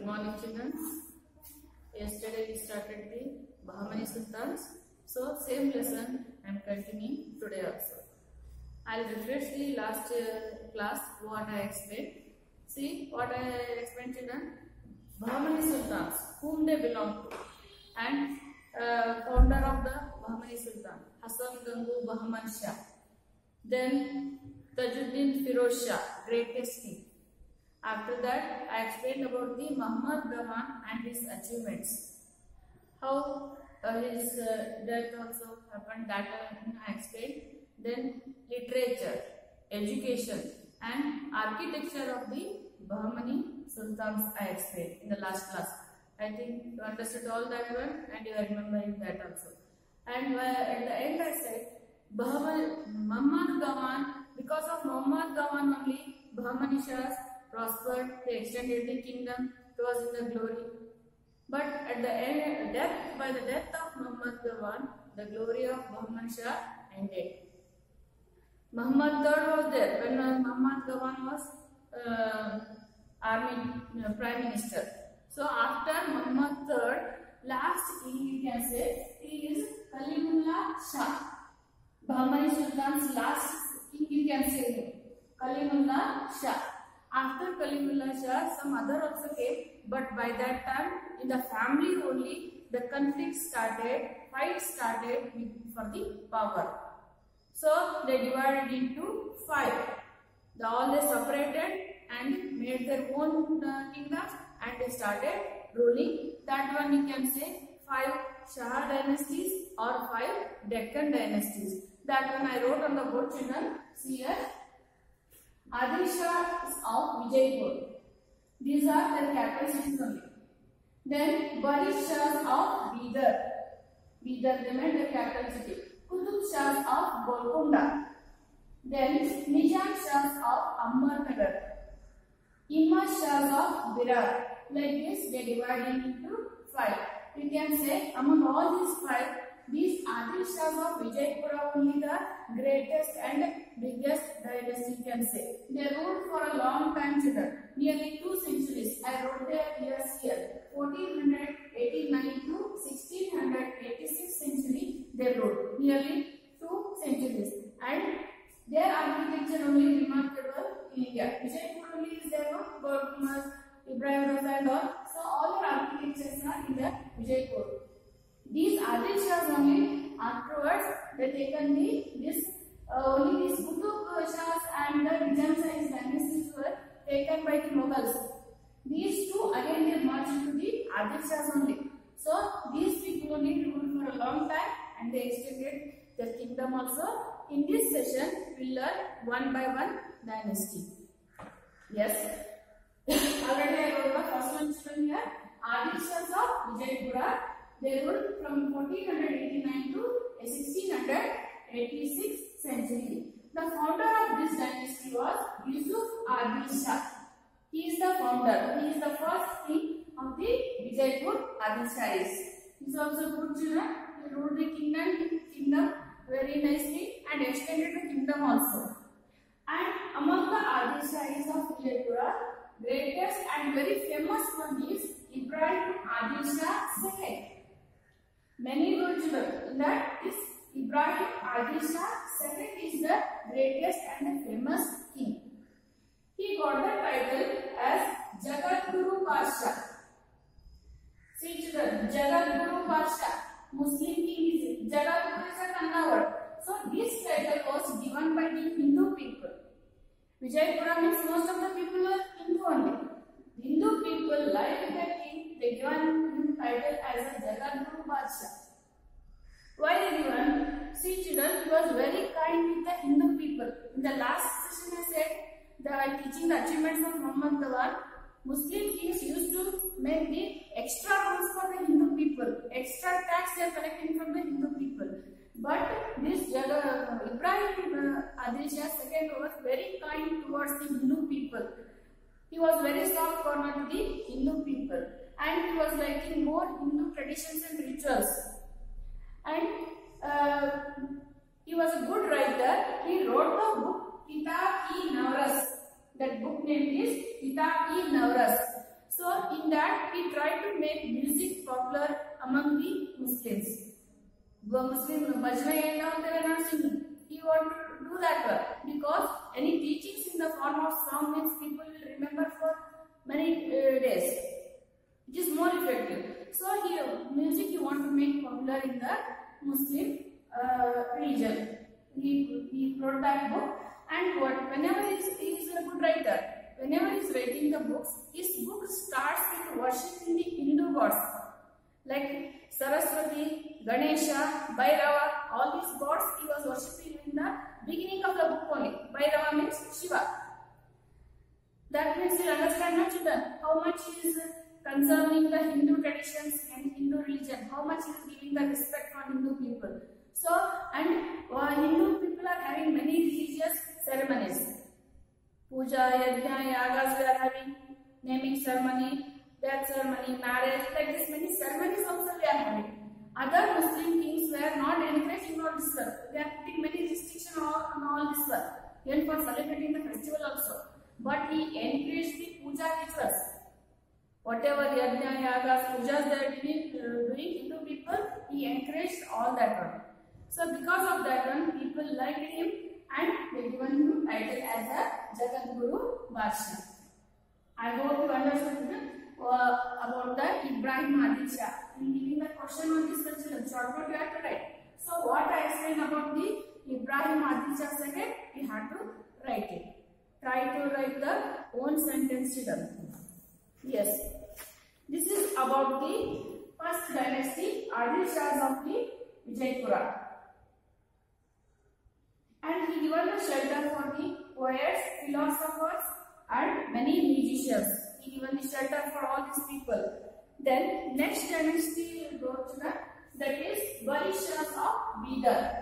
Good morning, children. Yesterday we started the Bahmani Sultans. So same lesson I am continuing today also. I'll refresh the last uh, class what I explained. See what I explained, children. Bahmani Sultans, whom they belong to, and uh, founder of the Bahmani Sultan, Hassan Gangu Bahman Shah. Then Tajuddin Firoz Shah, greatest king. After that, I explained about the Muhammad Gawan and his achievements. How uh, his uh, death also happened, that I explained. Then literature, education and architecture of the Bahmani Sultans I explained in the last class. I think you understood all that one and you are remembering that also. And uh, at the end I said, Bahman, Muhammad Gawan, because of Muhammad Gawan only, Bahmani Shahs prospered, they extended the kingdom, was in the glory. But at the end, death, by the death of Muhammad the One, the glory of Bahman Shah ended. Muhammad III was there when uh, Muhammad One was uh, army uh, prime minister. So after Muhammad III, last you can say he is Kalimullah Shah. Bahmani Sultan's last king you can say. Kalimullah Shah. After Kalimullah Shah, some other also came, but by that time, in the family only, the conflict started, fight started for the power. So they divided into five. All they separated and made their own uh, kingdoms and they started ruling. That one you can say five Shah dynasties or five Deccan dynasties. That one I wrote on the board children. See here. Adil Shah of Vijaypur. These are their capital cities only. Then Barish Shahs of Bidar. Bidar they made their capital city. Qutub Shahs of Golconda. Then Nizam Shahs of Amarnagar. Imam Shahs of Virar. Like this they divided into five. You can say among all these five, these Adil Shahs of Vijaypur are only the greatest and biggest dynasty you can say. They ruled for a long time children, nearly two centuries. I wrote their years here. 1489 to 1686 century they ruled, nearly two centuries. And their architecture only remarkable in India. Only is there, no? Gol Gumbaz, Ibrahim Roza and all. So all their architectures are in the Vijaypur. These Adil Shahs only afterwards they taken the this uh, only these Qutub Shahs and the Nizam Shah's dynasties were taken by the Mughals. These two again they marched to the Adil Shahs only. So these people only ruled for a long time and they extended their kingdom also. In this session we will learn one by one dynasty. Yes. Already I wrote the first one children here. Adil Shahs of Vijaypura. They ruled from 1489 to 1686 century. The founder of this dynasty was Yusuf Adil Shah. He is the founder. He is the first king of the Vijaypur Adil Shahis. He is also good children. He ruled the kingdom, kingdom very nicely and extended the kingdom also. And among the Adil Shahis of Vijaypura, greatest and very famous one is Ibrahim Adil Shah II. Many good that is Ibrahim Adil Shah II is the greatest and famous king. He got the title as Jagat Guru Pasha. See children, Jagat Guru Pasha. Muslim king is Jagat Guru is a Kannada word. So this title was given by the Hindu people. Vijaypura means most of the people are Hindu only. Hindu people like the king, they given him title as a Jagat Guru Pasha. Why everyone? See children, he was very kind with the Hindu people. In the last session I said, the teaching the achievements of Muhammad Gawan, Muslim kings used to make the extra rules for the Hindu people. Extra tax they are collecting from the Hindu people. But this Jaga, Ibrahim uh, Adil Shah II was very kind towards the Hindu people. He was very soft corner to the Hindu people. And he was liking more Hindu traditions and rituals And uh, he was a good writer. He wrote the book Kitab-i Navras. That book name is Kitab-i Navras. So So in that he tried to make music popular among the Muslims. The Muslim bhajna ಎಲ್ಲ ಅಂತಾರೆ not singing. He wanted to do that work because any teachings in the form of song means people will remember for many uh, days. It is more effective. So here music he want to make popular in the Muslim uh, religion. He, he wrote that book and what whenever he is, he is a good writer, whenever he is writing the books, his book starts with worshiping the Hindu gods like Saraswati, Ganesha, Bhairava, all these gods he was worshipping in the beginning of the book only. Bhairava means Shiva. That means you understand now children how much he is concerning the Hindu traditions and Hindu religion, how much he is giving the respect for Hindu people. So, and uh, Hindu people are having many religious ceremonies. Puja, yajna, yagas, we are having naming ceremony, death ceremony, marriage, like this many ceremonies also we are having. Other Muslim kings were not encouraging all this work. They are putting many restrictions on, on all this work. Even for celebrating the festival also. But he encouraged the puja rituals. Whatever yajna, yagas, pujas they doing, uh, doing Hindu people, he encouraged all that one. So because of that one, people liked him and they given him title as a Jagat Guru Badsha. I hope you understood uh, about the Ibrahim Adil Shah. In giving the question on this question, short note you have to write. So what I explained about the Ibrahim Adil Shah second, you have to write it. Try to write the own sentence to them. Yes. This is about the first dynasty, Adil Shahs of the Vijaypura. And he given the shelter for the poets, philosophers, and many musicians. He given the shelter for all these people. Then next dynasty go to the that is Barishas of Bidar.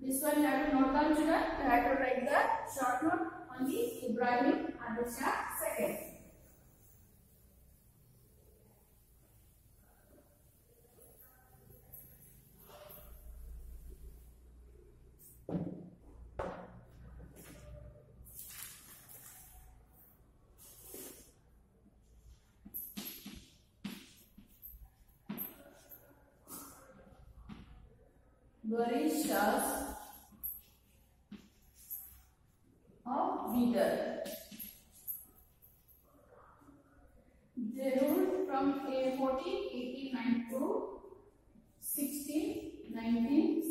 This one you have to note down children. You have to write the short note on the Ibrahim Adil Shah second. They ruled from uh, 1489 to 1619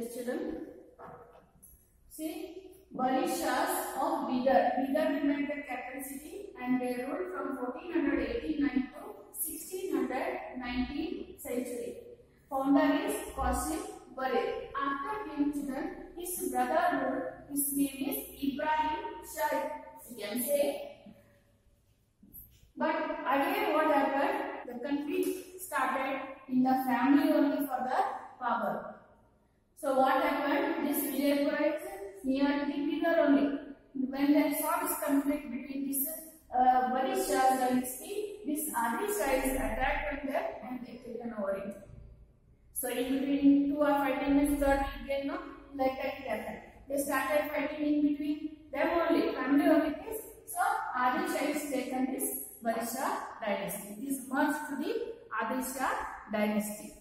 Yes, children. See, Barishas of Bidar. Bidar remained the capital city and they ruled from 1489 to 1619 century. Founder is Qasim Bari. After him, children, his brother ruled. His name is Ibrahim Shah. You can say. But again, what happened? The conflict started in the family only for the power. So what happened? This Vijaypura is near the Bidar only. When saw this conflict between this uh, Barisha dynasty, this Adil Shah is attacked on them and they taken over it. So in between two are fighting means third again no like that happened. They started fighting in between them only, family only this. So Adil Shah is taken this Barisha dynasty. This merged to the Adil Shah dynasty.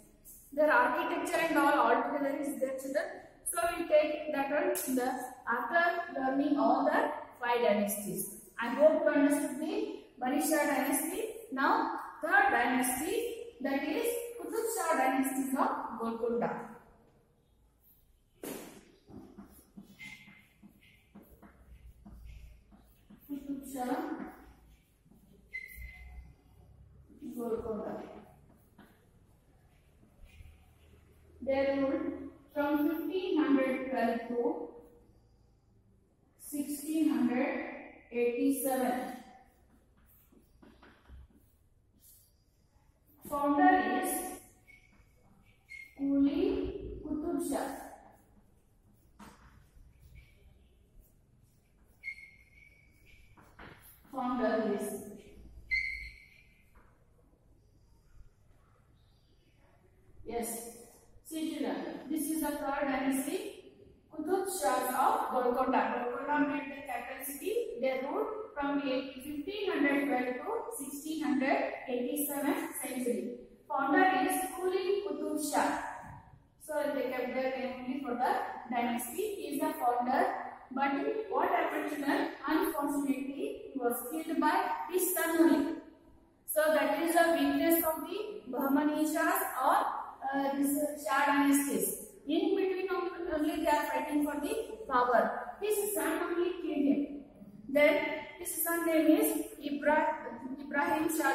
Their architecture and all altogether is there children. So we take that one the after learning all the five dynasties. I hope you understood the Barisha dynasty. Now third dynasty that is Qutub Shah dynasty of Golconda. Qutub Shah Golconda. They ruled from 1512 to 1687. Founder is Quli Qutub Shah. Founder is Yes. See children, this is the third dynasty. Qutub Shahs of Golconda. Golconda made the capital city. They ruled from 1512 to 1687 century. Founder is Quli Qutub Shah. So they kept their name only for the dynasty. He is the founder. But what happened to them? Unfortunately, he was killed by his son only. So that is the weakness of the Bahmani or uh, this Shah dynasties. In between only they are fighting for the power. His son only killed him. Then his son name is Ibra Ibrahim Shah.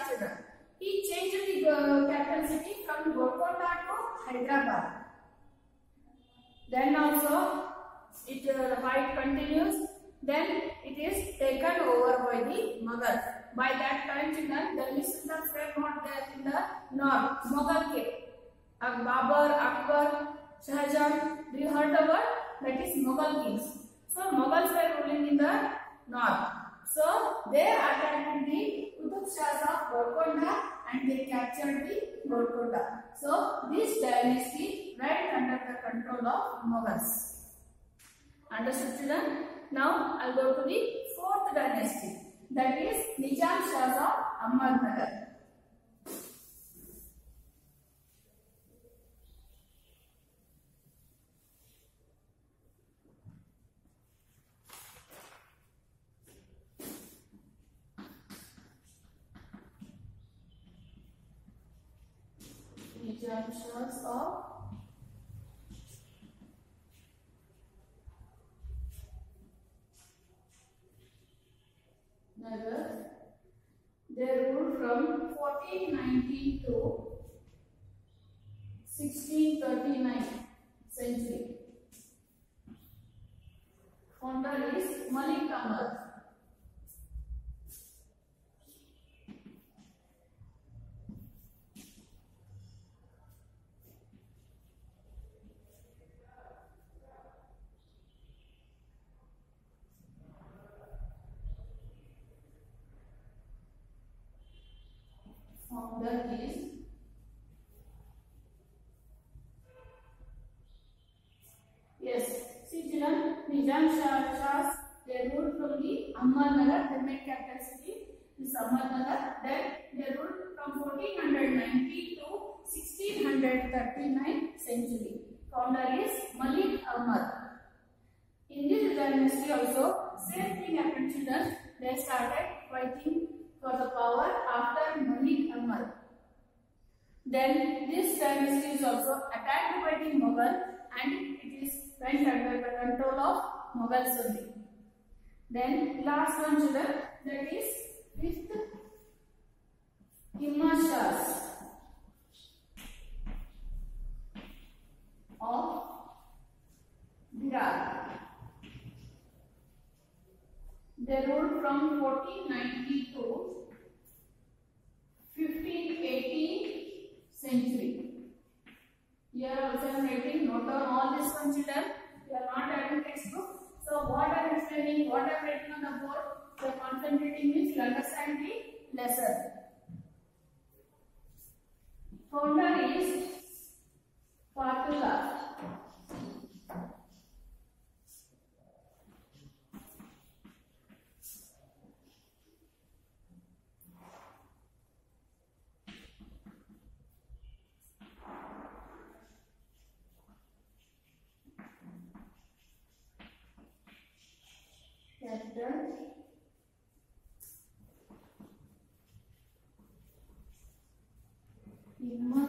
He changed the uh, capital city from Golconda to Hyderabad. Then also it uh, fight continues. Then it is taken over by the Mughal. By that time, children, the Muslims were not there in the north. Mughal came. Uh, Babur, Akbar, Shahjahan. You heard the word? That is Mughal kings. So Mughals were ruling in the north. So they attacked the Qutub Shahs of Golconda and they captured the Golconda. So this dynasty went under the control of Mughals. Understood children? Now I'll go to the fourth dynasty. That is Nizam Shahs of Ahmadnagar. Nizam Shahs of Ahmadnagar. Then they ruled from 1490 to 1639 century. Founder is Malik Ahmad. In this dynasty also, same thing happened children. They started fighting for the power after Malik Ahmad. Then this dynasty is also attacked by the Mughal and it is went under the control of Mughals only. Then last one children that is fifth Himashas of Virar. They ruled from 1490 to 1580 century. Here also I am writing note down all Irmã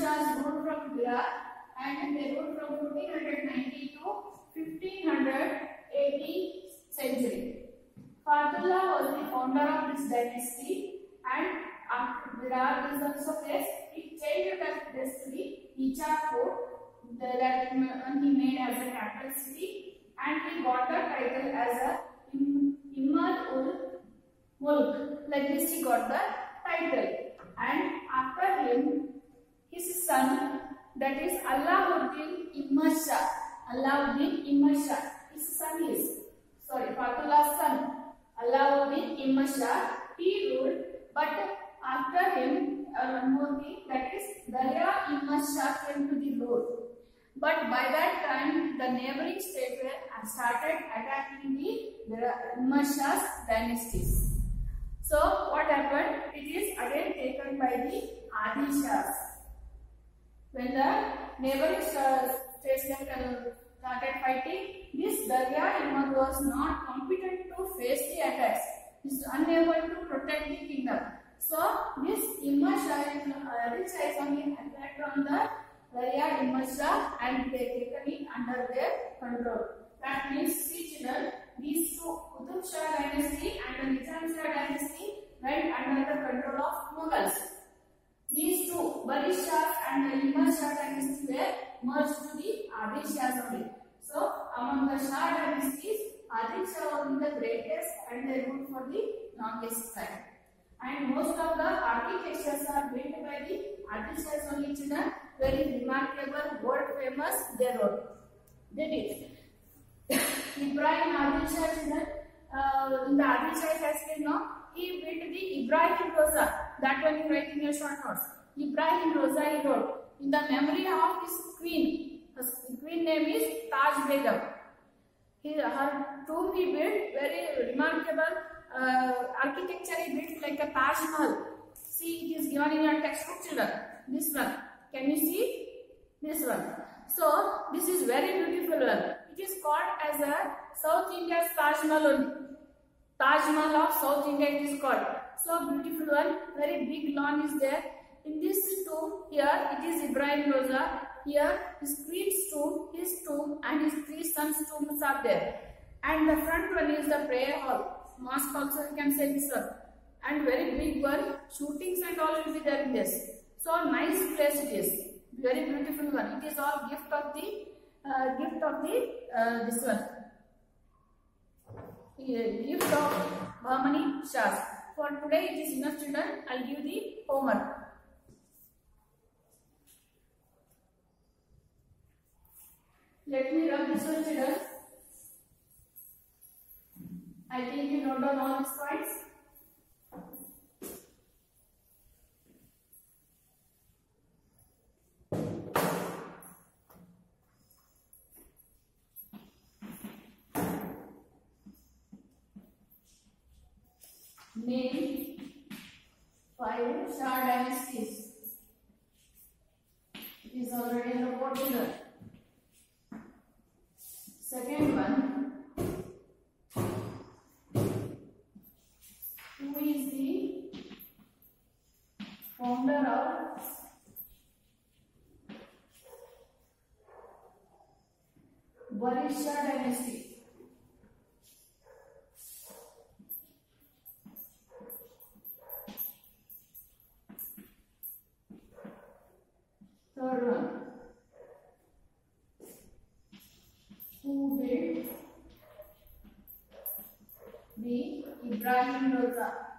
Shahs ruled from Berar and they ruled from 1490 to 1580 century. Fatullah was the founder of this dynasty and after Berar is also place, he changed the Ichapur that he made as a capital city and he got the title as a Imad ul Mulk. Like this he got the title and after him his son that is Allahuddin Imad Shah. Allahuddin Shah. His son is sorry Fatullah's son Allahuddin Imad Shah. He ruled but after him uh, that is Darya Imad Shah came to the rule. But by that time the neighboring states were started attacking the Imad Shah's dynasties. So what happened? It is again taken by the Adil Shahs. When the neighboring uh, states uh, started fighting, this Darya Imad was not competent to face the attacks. He is unable to protect the kingdom. So this Imad Shah uh, Adil Shah is only attacked on the Darya Imad Shah and they taken it under their control. That means see children, these two Qutub Shah dynasty and the Nizam Shah dynasty went under the control of Mughals. These two Barish Shah and the Imad Shah dynasty were merged to the Adil Shahs only. So the Shah dynasties, Adil Shah was the greatest and they ruled for the longest time. And most of the architectures are built by the Adil Shahs only children, very remarkable, world famous they wrote. They did. Ibrahim children, uh, in the Adil Shah history now, he built the Ibrahim Roza. That one you write in your short notes. Ibrahim Roza he wrote in the memory of his queen. His queen name is Taj Begum. He, her tomb he built very remarkable uh, architecture he built like a Taj Mahal. See, it is given in your textbook children. This one. Can you see? This one. So, this is very beautiful one. It is called as a South India's Taj Mahal Taj Mahal of South India it is called. So beautiful one, very big lawn is there. In this tomb, here it is Ibrahim Roza. Here his queen's tomb, his tomb and his three sons' tombs are there. And the front one is the prayer hall. Mosque also you can say this one. And very big one, shootings and all will be there in this. So nice place it is. Very beautiful one. It is all gift of the uh, gift of the uh, this one gift of Bahmani Shahs. For today it is enough children. I'll give the homework. Let me rub this one children. I think you note down all these points. Name Shah dynasties. It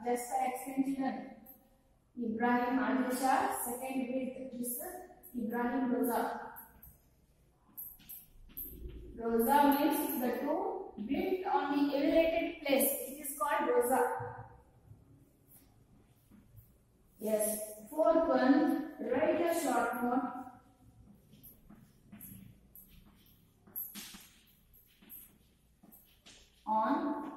Explained children. Ibrahim Adil Shah, second built this Ibrahim Roza. Roza means the two built on the elevated place. It is called Roza. Yes. Fourth one, write a short note. On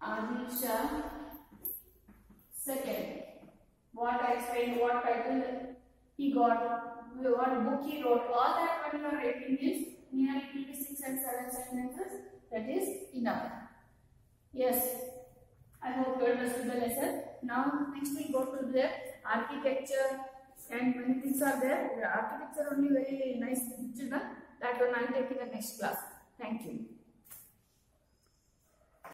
Adil Shah second. What I explained, what title he got what book he wrote, all that when you are writing is nearly will 6 and 7 sentences. That is enough. Yes, I hope you understood the lesson. Now, next we go to the architecture and many things are there. The architecture only very nice picture. That one I will take in the next class. Thank you.